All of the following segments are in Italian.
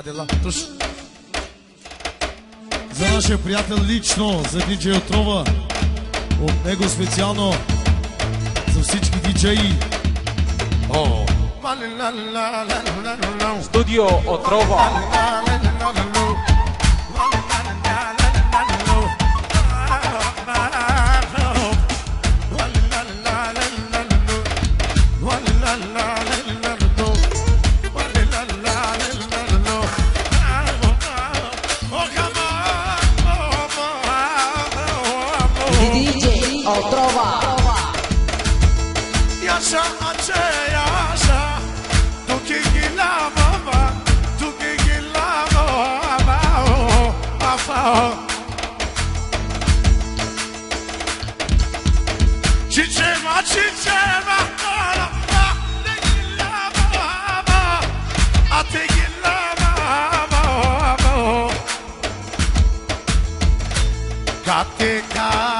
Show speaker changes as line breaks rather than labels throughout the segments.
Adela, туш. За нашия приятел лично, за диджей Отрова, от него специално за всички диджеи. О, Studio Otrova.
DJ Otrova.
Yaşa acı yaşa Tuki gila baba Tuki gila baba Afa Çiçeğime çiçeğime Ne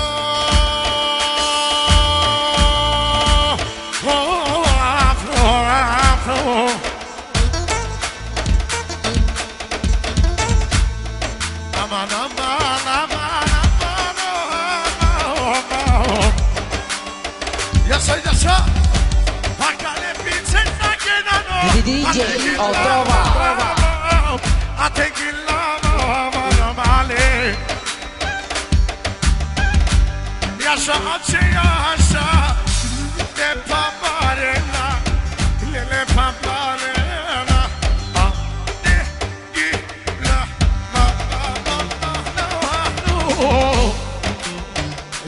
DJ of Roma. I think you love Mali. Yes, I'll see you.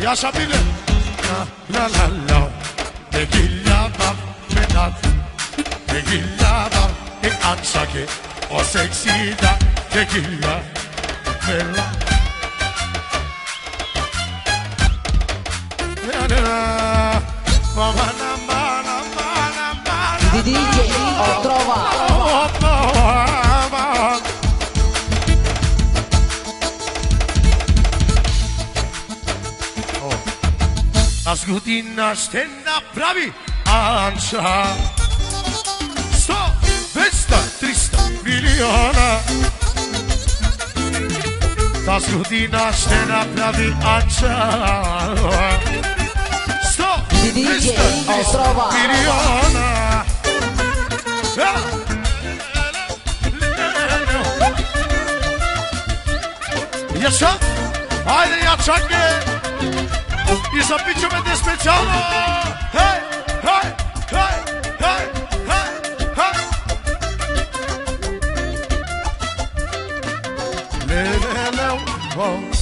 Γεια σας, πείτε. Λα λα λα. Τε γυλιά μπα με τα. Τε γυλιά μπα με άτσα και ω εξίδα. Τε γυλιά με λα. Μαμάνα, μάνα, μάνα, μάνα. Διδίγε, ο τρόβα. Ας γουτίνα στένα πράβη Άντσα Στο βέστα τρίστα μιλιώνα Τα σκουτίνα στένα πράβη Άντσα Στο βέστα τρίστα μιλιώνα Yaşa Haydi yaşa ki y sospechosos despechados. ¡Hey! ¡Hey! ¡Hey! ¡Hey! ¡Hey! hey.